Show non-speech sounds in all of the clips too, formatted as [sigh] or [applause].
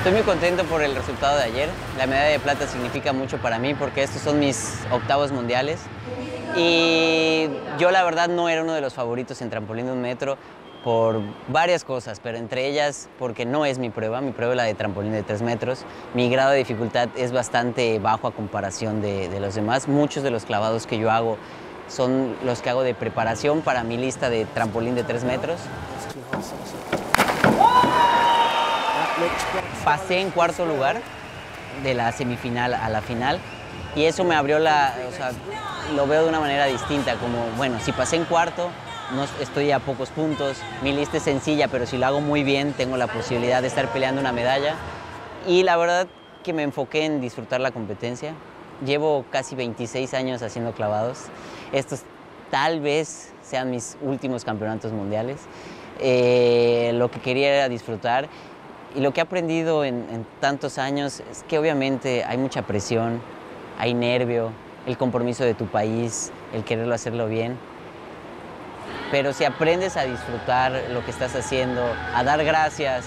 Estoy muy contento por el resultado de ayer. La medalla de plata significa mucho para mí porque estos son mis octavos mundiales. Y yo la verdad no era uno de los favoritos en trampolín de un metro por varias cosas, pero entre ellas porque no es mi prueba, mi prueba es la de trampolín de tres metros. Mi grado de dificultad es bastante bajo a comparación de, de los demás. Muchos de los clavados que yo hago son los que hago de preparación para mi lista de trampolín de tres metros. Pasé en cuarto lugar de la semifinal a la final y eso me abrió la, o sea, lo veo de una manera distinta, como, bueno, si pasé en cuarto, no estoy a pocos puntos, mi lista es sencilla, pero si lo hago muy bien, tengo la posibilidad de estar peleando una medalla. Y la verdad que me enfoqué en disfrutar la competencia. Llevo casi 26 años haciendo clavados. Estos tal vez sean mis últimos campeonatos mundiales. Eh, lo que quería era disfrutar y lo que he aprendido en, tantos años es que obviamente hay mucha presión, hay nervio, el compromiso de tu país, el quererlo hacerlo bien. Pero si aprendes a disfrutar lo que estás haciendo, a dar gracias,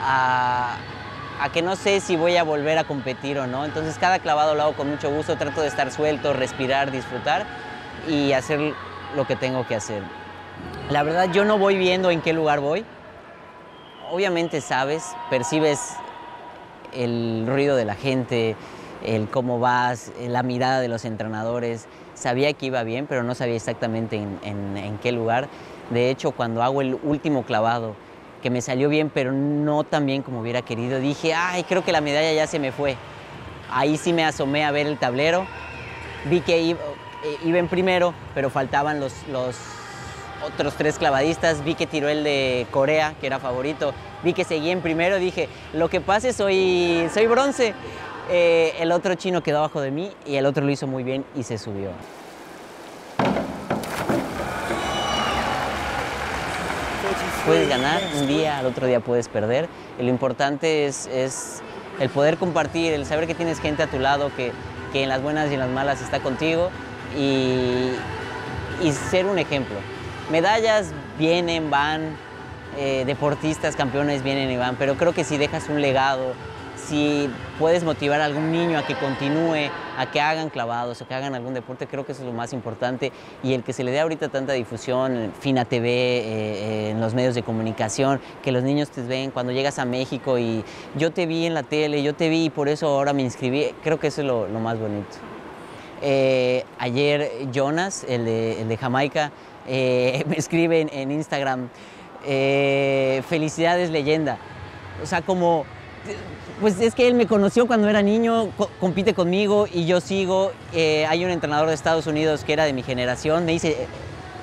a, a que no sé si voy a volver a competir o no, entonces cada clavado lo hago con mucho gusto, trato de estar suelto, respirar, disfrutar y hacer lo que tengo que hacer. La verdad yo no voy viendo en qué lugar voy, obviamente sabes, percibes el ruido de la gente, el cómo vas, la mirada de los entrenadores. Sabía que iba bien, pero no sabía exactamente en, qué lugar. De hecho, cuando hago el último clavado, que me salió bien, pero no tan bien como hubiera querido, dije, ay, creo que la medalla ya se me fue. Ahí sí me asomé a ver el tablero, vi que iba, iba en primero, pero faltaban los, los otros tres clavadistas, vi que tiró el de Corea, que era favorito, vi que seguía en primero, dije, lo que pase, soy, soy bronce. Eh, el otro chino quedó abajo de mí y el otro lo hizo muy bien y se subió. Puedes ganar un día, al otro día puedes perder. Lo importante es, es, el poder compartir, el saber que tienes gente a tu lado que, que en las buenas y en las malas está contigo y, y ser un ejemplo medallas vienen, van, eh, deportistas, campeones vienen y van, pero creo que si dejas un legado, si puedes motivar a algún niño a que continúe, a que hagan clavados, o que hagan algún deporte, creo que eso es lo más importante. Y el que se le dé ahorita tanta difusión Fina TV, eh, eh, en los medios de comunicación, que los niños te ven cuando llegas a México y yo te vi en la tele, yo te vi y por eso ahora me inscribí, creo que eso es lo más bonito. Eh, ayer Jonas, el de, Jamaica, eh, [laughs] me escribe en, Instagram, eh, felicidades leyenda. O sea, como, pues es que él me conoció cuando era niño, co compite conmigo y yo sigo. Eh, hay un entrenador de Estados Unidos que era de mi generación, me dice,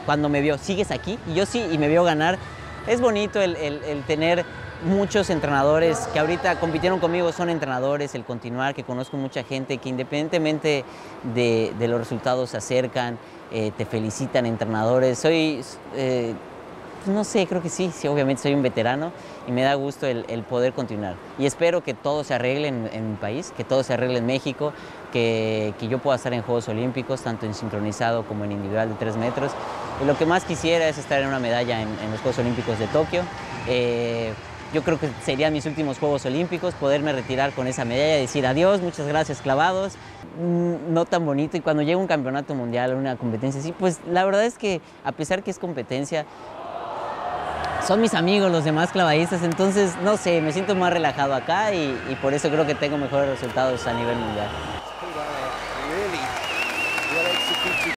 cuando me vio, ¿sigues aquí? Y yo sí, y me vio ganar. Es bonito el tener muchos entrenadores que ahorita compitieron conmigo son entrenadores, el continuar, que conozco mucha gente que independientemente de, los resultados se acercan, eh, te felicitan entrenadores. Soy, eh, no sé, creo que sí, sí, obviamente soy un veterano y me da gusto el, poder continuar. Y espero que todo se arregle en, en, mi país, que todo se arregle en México, que, que yo pueda estar en Juegos Olímpicos, tanto en sincronizado como en individual de 3 metros. Y lo que más quisiera es estar en una medalla en, en los Juegos Olímpicos de Tokio. Eh, yo creo que serían mis últimos Juegos Olímpicos, poderme retirar con esa medalla decir adiós, muchas gracias clavados, no tan bonito y cuando llega un campeonato mundial, una competencia así, pues la verdad es que a pesar que es competencia, son mis amigos los demás clavadistas, entonces no sé, me siento más relajado acá y por eso creo que tengo mejores resultados a nivel mundial.